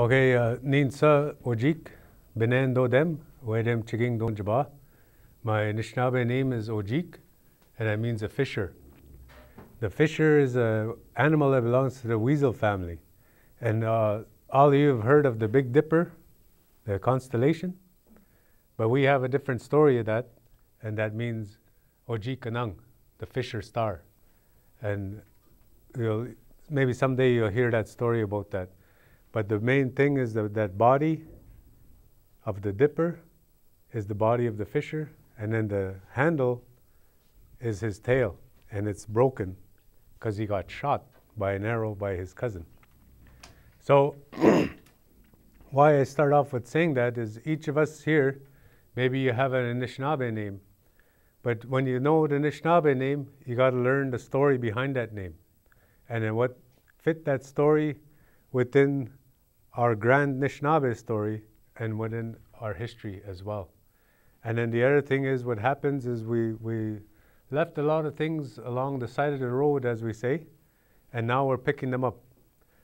Okay, uh, Ninsa Ojik, Benen Dodem, Wedem Chiging Don Jaba. My Anishinaabe name is Ojik, and that means a fisher. The fisher is an animal that belongs to the weasel family. And uh, all of you have heard of the Big Dipper, the constellation, but we have a different story of that, and that means Ojikanang, the fisher star. And maybe someday you'll hear that story about that. But the main thing is that that body of the dipper is the body of the fisher, and then the handle is his tail, and it's broken because he got shot by an arrow by his cousin. So, why I start off with saying that is each of us here, maybe you have an Anishinaabe name, but when you know the Anishinaabe name, you got to learn the story behind that name, and then what fit that story within our grand Anishinaabe story and within our history as well. And then the other thing is what happens is we, we left a lot of things along the side of the road, as we say, and now we're picking them up.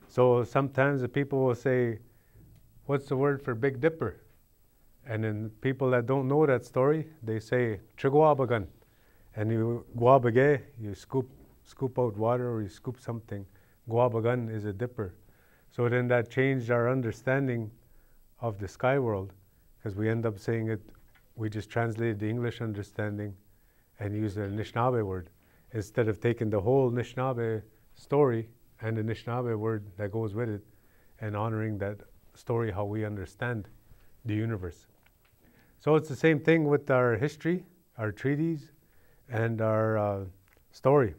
So sometimes the people will say, What's the word for Big Dipper? And then people that don't know that story, they say Chigwabagan. And you guabage, you scoop scoop out water or you scoop something. Guabagan is a dipper. So then that changed our understanding of the sky world because we end up saying it, we just translated the English understanding and used the Anishinaabe word instead of taking the whole Anishinaabe story and the Anishinaabe word that goes with it and honoring that story how we understand the universe. So it's the same thing with our history, our treaties, and our uh, story.